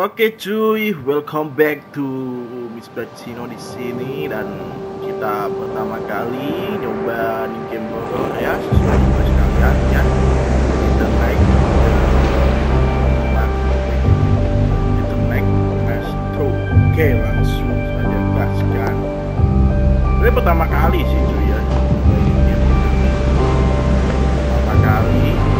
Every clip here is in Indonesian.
Oke cuy, welcome back to Miss Bacino di sini dan kita pertama kali nyoba nih game horror ya sesuai juga sekalian ya. Kita naik kita naik Maestro. Oke langsung saja gaskan. Ini pertama kali sih cuy ya. Pertama kali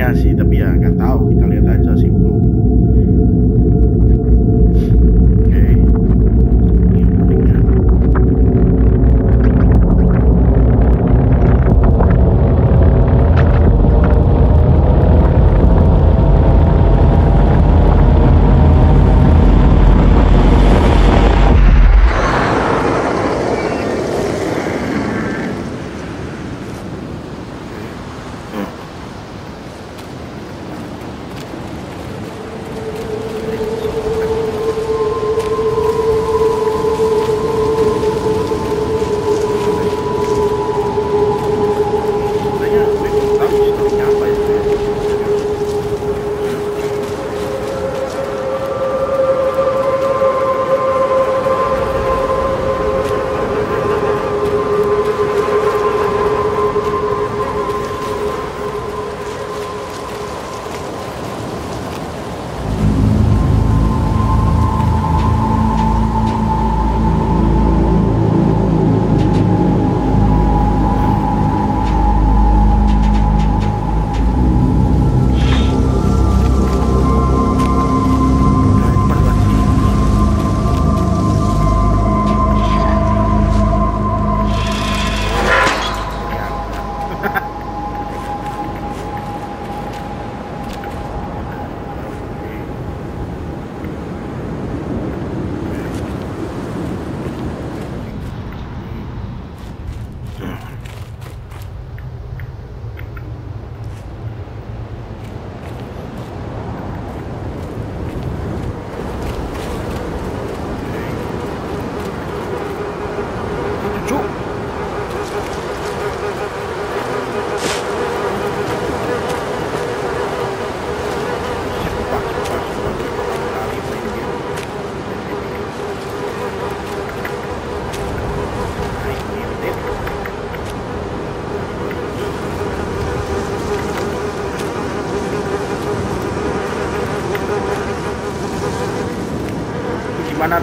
katanya sih tapi ya nggak tahu. Kita lihat aja sih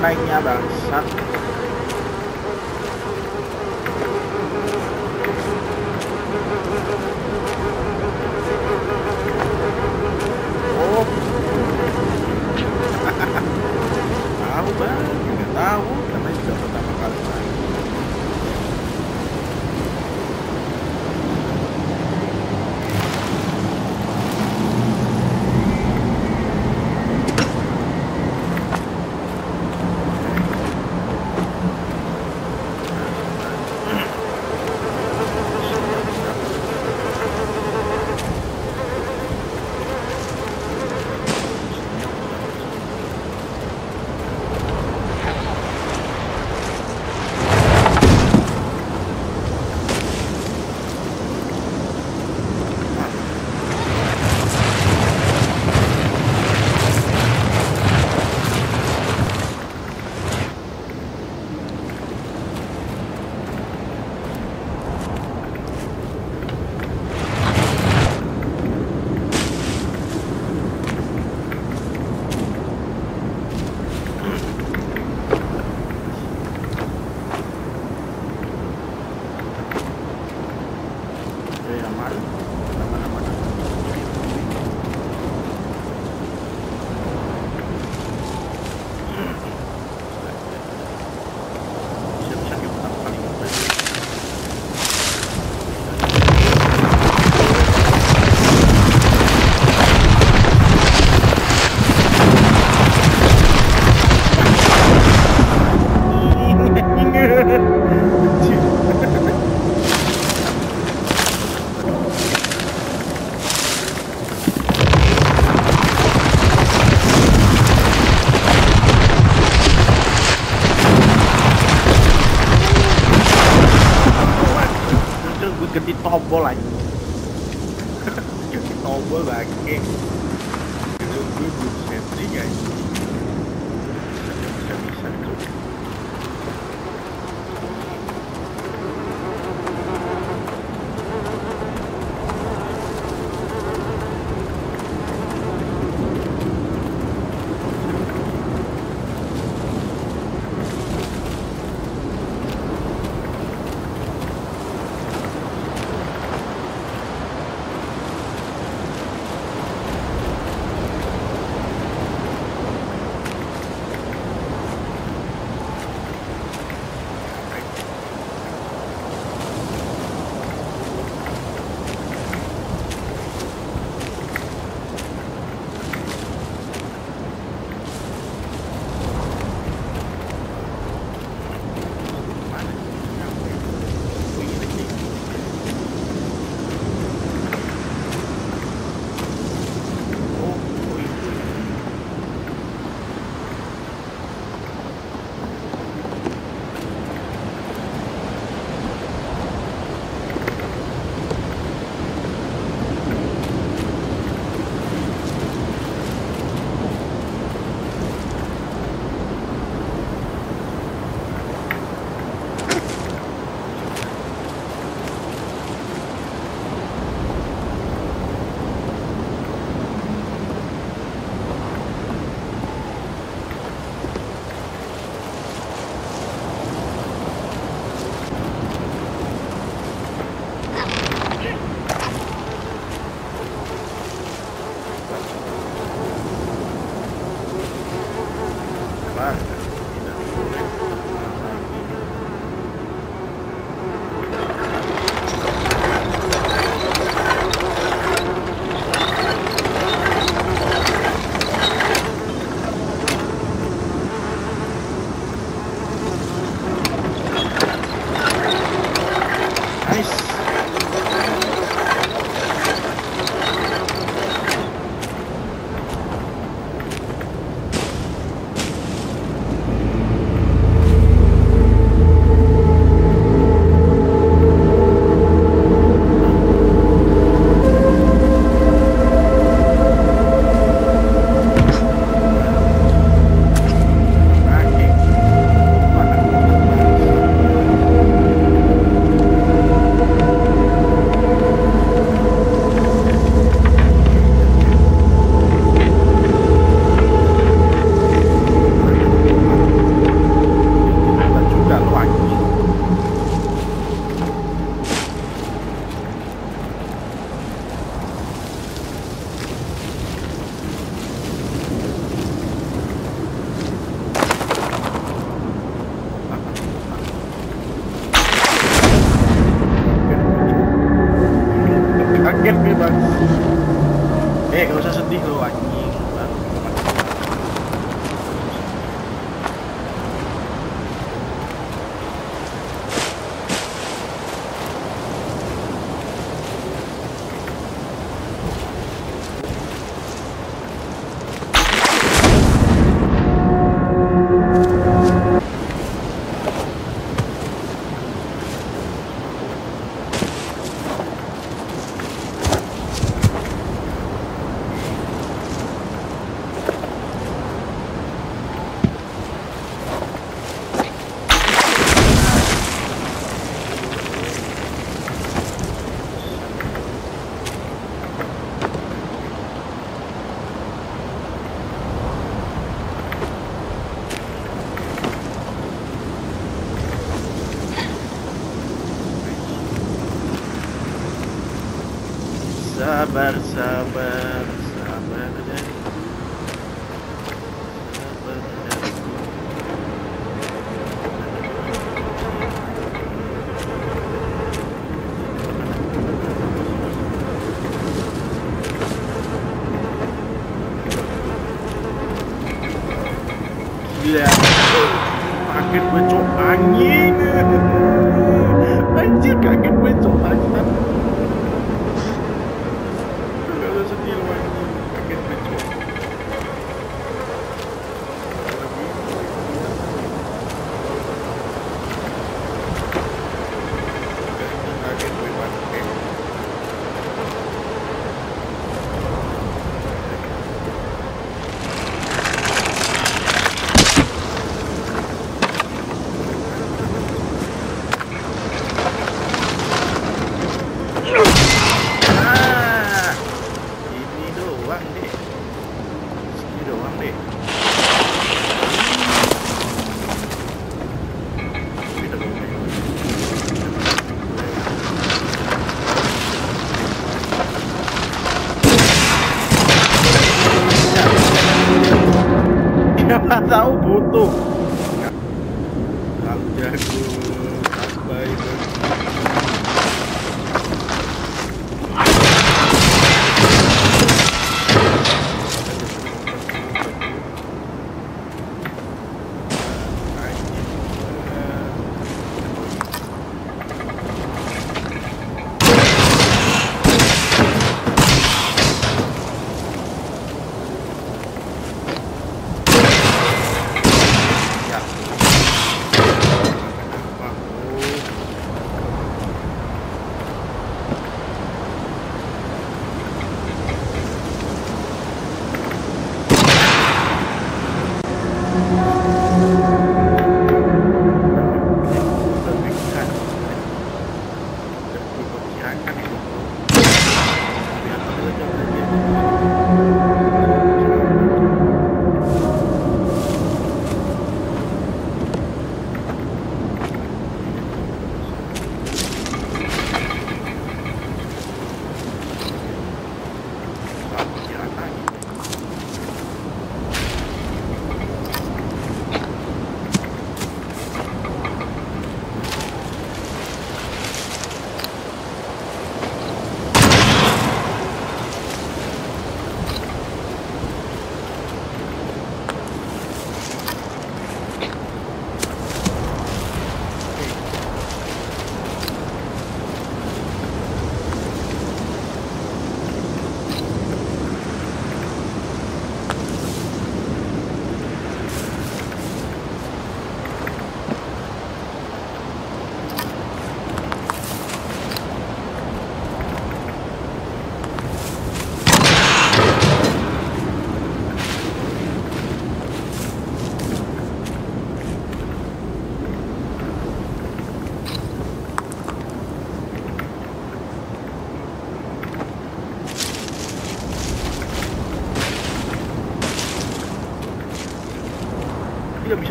naiknya bangsat?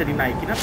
de Nike, né?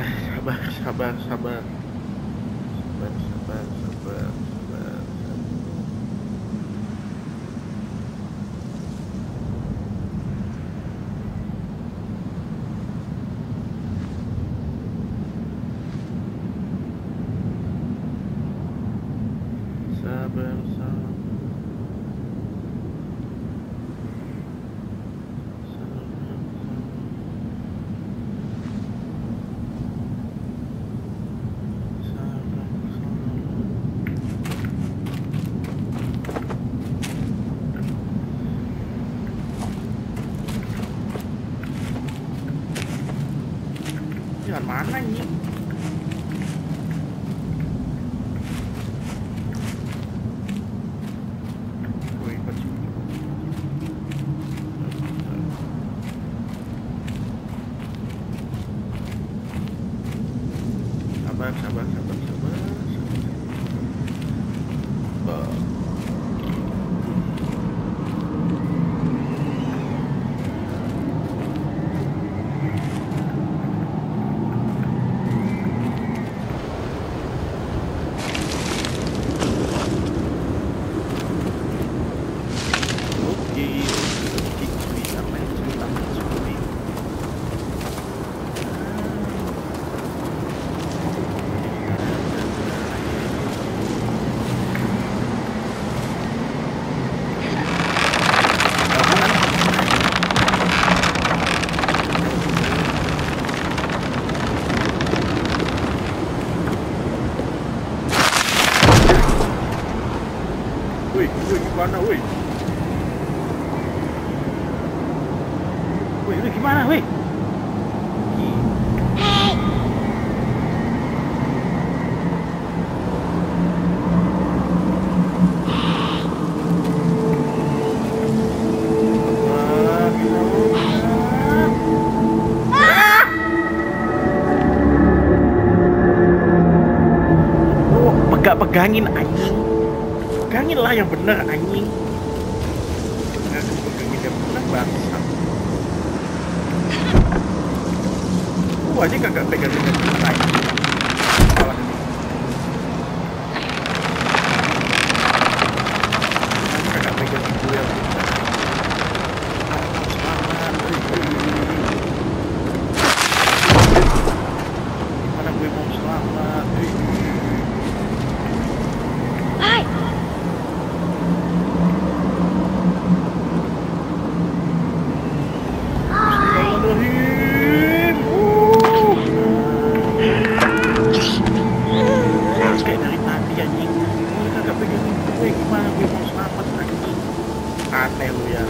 sabar sabar sabar. Sabar sabar sabar. pegangin anjing. Pegangin lah yang bener anjing. Pegangin yang bener bangsa. Gua aja kagak pegang yang bener anjing. anjing. Ini kagak gue gimana gue mau selamat. Nah, gitu. Ate lu ya.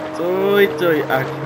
18 aqui.